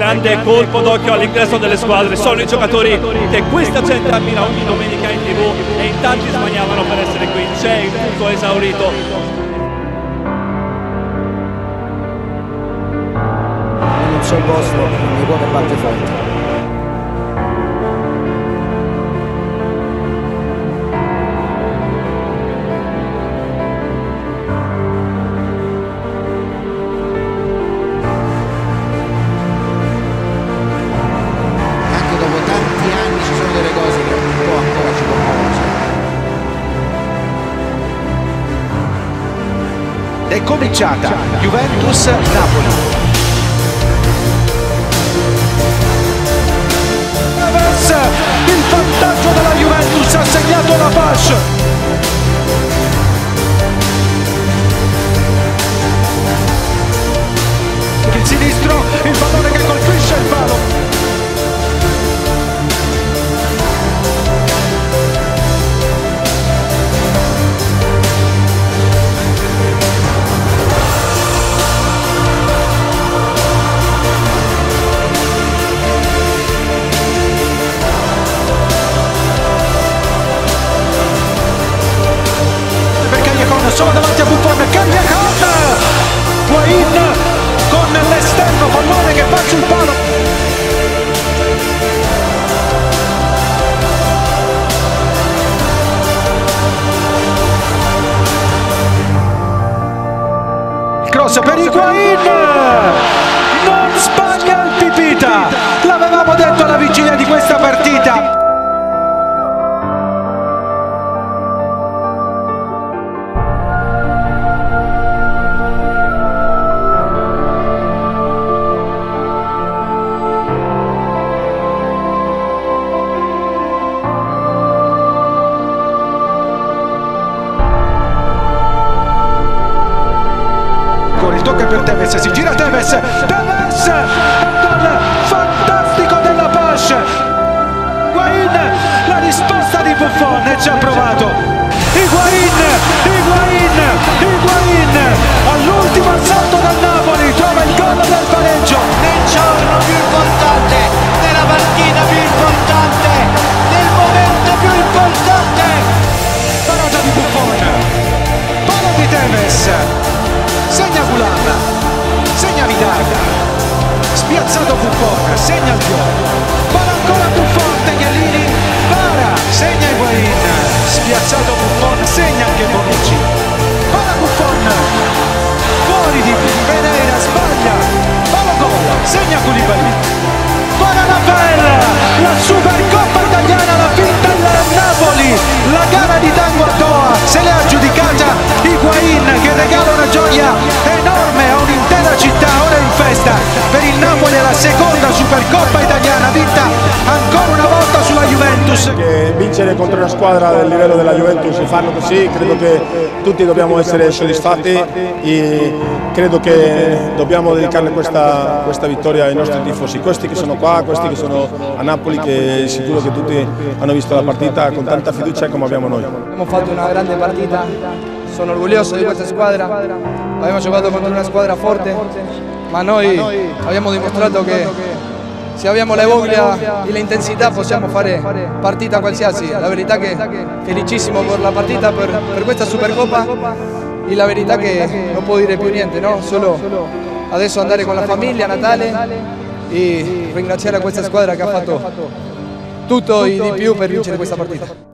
grande colpo d'occhio all'ingresso delle squadre, sono i giocatori che questa gente ammira ogni domenica in tv e in tanti smagnavano per essere qui, c'è il punto esaurito. Non il vostro, mi vuole batte forte. Cominciata Juventus-Napoli. Cross per Higuain non sbaglia il Pipita. L'avevamo detto alla vigilia di questa partita Ancora il tocco è per Tevez, si gira Tevez, Tevez, spiazzato Buffon, segna il gol, per il Napoli è la seconda Supercoppa italiana vinta ancora una volta sulla Juventus. che vincere contro una squadra del livello della Juventus e farlo così credo che tutti dobbiamo essere soddisfatti. E credo che dobbiamo dedicare questa, questa vittoria ai nostri tifosi, questi che sono qua, questi che sono a Napoli che sicuro che tutti hanno visto la partita con tanta fiducia come abbiamo noi. Abbiamo fatto una grande partita, sono orgoglioso di questa squadra, abbiamo giocato contro una squadra forte, ma noi abbiamo dimostrato che se abbiamo la voglia e l'intensità possiamo fare partita qualsiasi. La verità che felicissimo per la partita, per, per questa Supercoppa e la verità che non puedo dire più niente, no? solo adesso andare con la famiglia Natale e ringraziare a questa squadra che ha fatto tutto e di più per vincere questa partita.